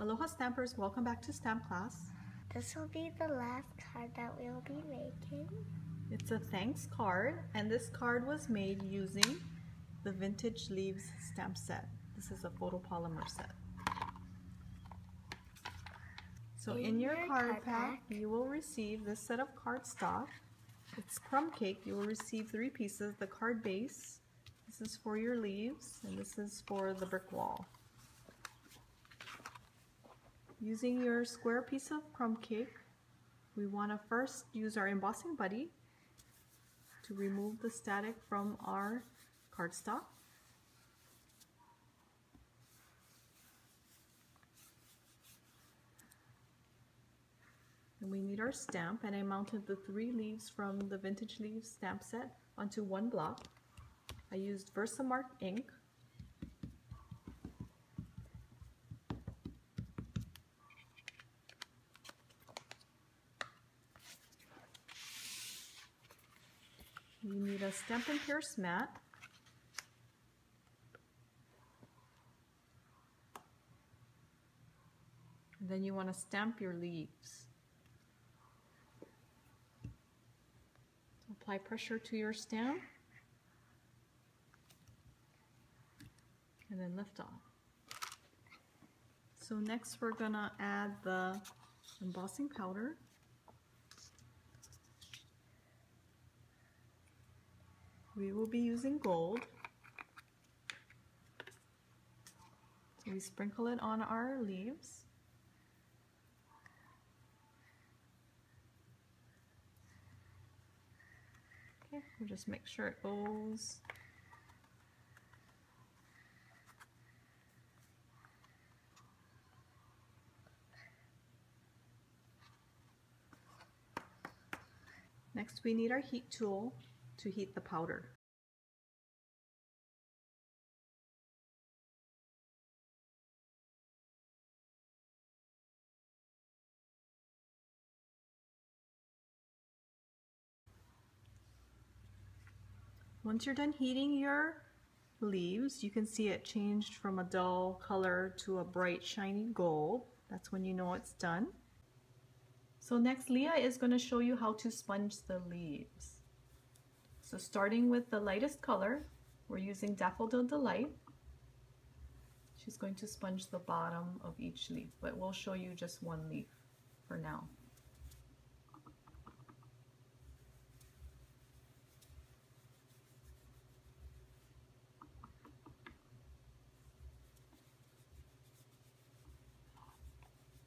Aloha Stampers, welcome back to Stamp Class. This will be the last card that we'll be making. It's a thanks card and this card was made using the Vintage Leaves stamp set. This is a photopolymer set. So in, In your your card card pack, pack. you will receive this set of cardstock. It's crumb cake. You will receive three pieces. The card base, this is for your leaves, and this is for the brick wall. Using your square piece of crumb cake, we want to first use our embossing buddy to remove the static from our cardstock. And we need our stamp and I mounted the three leaves from the Vintage Leaves stamp set onto one block. I used Versamark ink. You need a Stampin' Pierce mat. And then you want to stamp your leaves. Apply pressure to your stamp. And then lift off. So next we're gonna add the embossing powder. We will be using gold. So we sprinkle it on our leaves. Okay, we'll just make sure it goes. Next we need our heat tool to heat the powder. Once you're done heating your leaves, you can see it changed from a dull color to a bright shiny gold. That's when you know it's done. So next Leah is going to show you how to sponge the leaves. So starting with the lightest color, we're using Daffodil Delight. She's going to sponge the bottom of each leaf, but we'll show you just one leaf for now.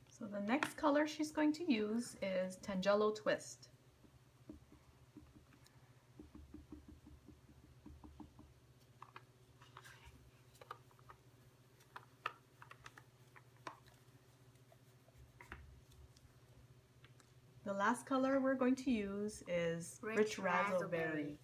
So the next color she's going to use is Tangelo Twist. The last color we're going to use is Rich, Rich Razzleberry. Razzleberry.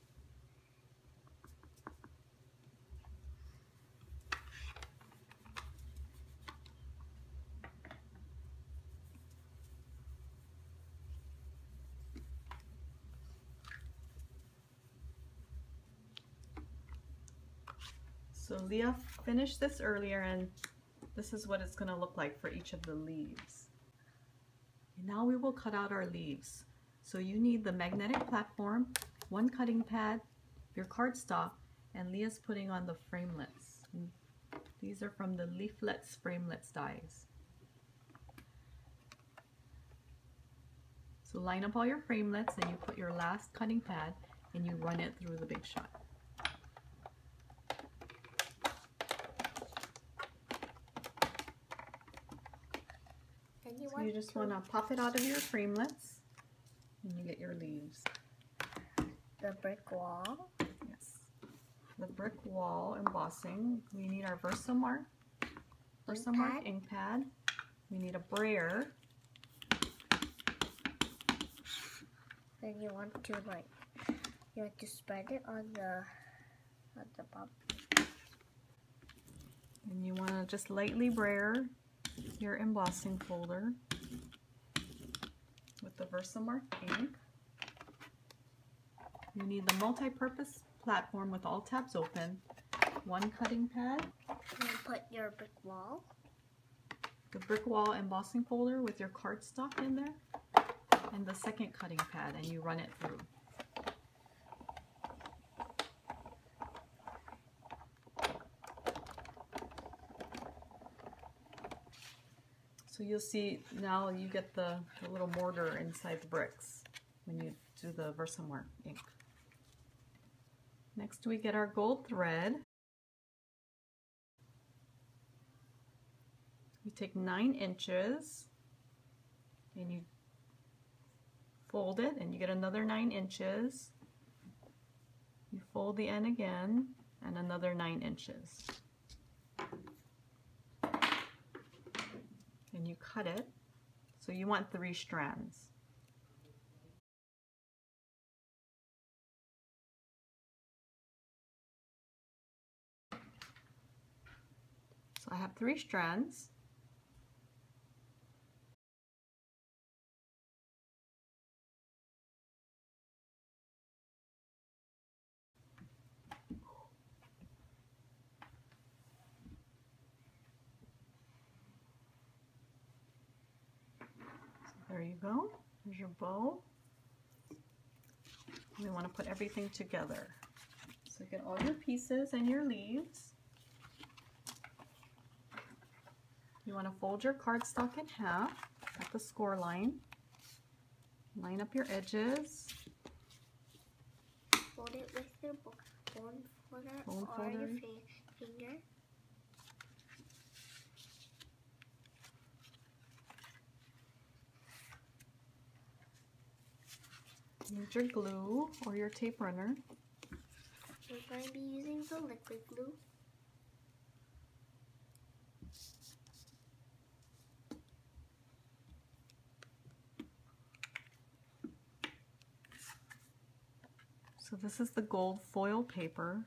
So Leah finished this earlier and this is what it's going to look like for each of the leaves. Now we will cut out our leaves. So you need the magnetic platform, one cutting pad, your cardstock, and Leah's putting on the framelits. And these are from the Leaflets Framelits dies. So line up all your framelits and you put your last cutting pad and you run it through the Big Shot. You So you just want to pop it out of your framelits and you get your leaves. the brick wall. Yes. The brick wall embossing. We need our Versamark, Versamark pad. ink pad. We need a brayer. Then you want to like you want to spread it on the on the bottom. And you want to just lightly brayer your embossing folder with the Versamark ink. You need the multi-purpose platform with all tabs open, one cutting pad, And put your brick wall. the brick wall embossing folder with your cardstock in there and the second cutting pad and you run it through. So you'll see now you get the, the little mortar inside the bricks when you do the Versamark ink. Next we get our gold thread. You take nine inches and you fold it and you get another nine inches. You fold the end again and another nine inches. And you cut it. So you want three strands. So I have three strands. There you go. There's your bow. We want to put everything together. So get all your pieces and your leaves. You want to fold your cardstock in half at the score line. Line up your edges. Fold it with your bone folder Bone or your finger. Use your glue or your tape runner. We're going to be using the liquid glue. So this is the gold foil paper.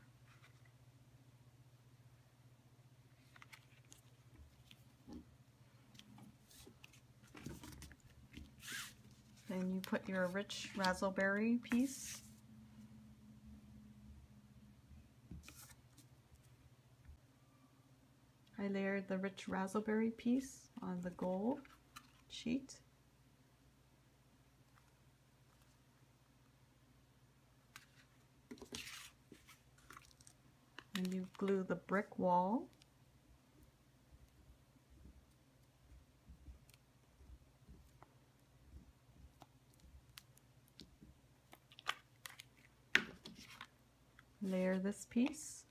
Then you put your rich raspberry piece. I layered the rich raspberry piece on the gold sheet. and you glue the brick wall. Layer this piece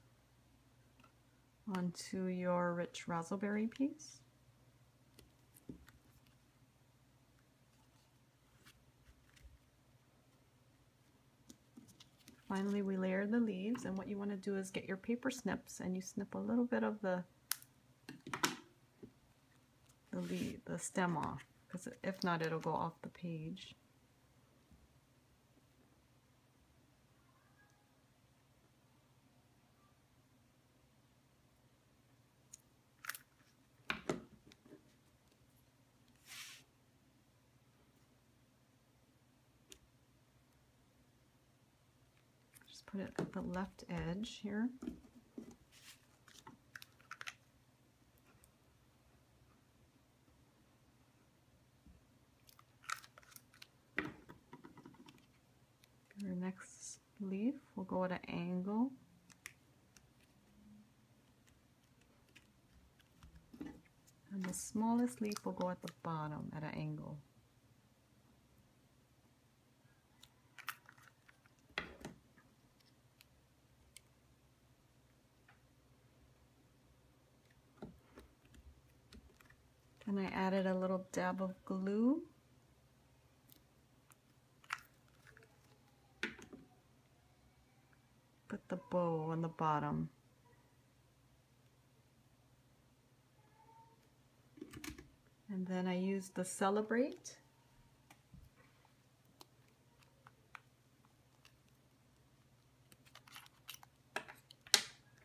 onto your rich raspberry piece. Finally, we layer the leaves, and what you want to do is get your paper snips, and you snip a little bit of the the leaf, the stem off, because if not, it'll go off the page. Put it at the left edge here. Your next leaf will go at an angle. And the smallest leaf will go at the bottom at an angle. And I added a little dab of glue. Put the bow on the bottom. And then I used the Celebrate.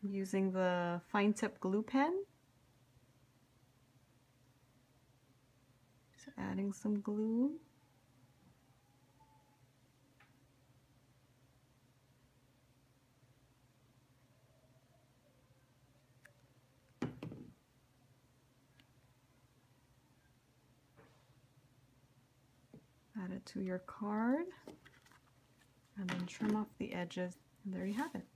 Using the fine tip glue pen. some glue. Add it to your card and then trim off the edges and there you have it.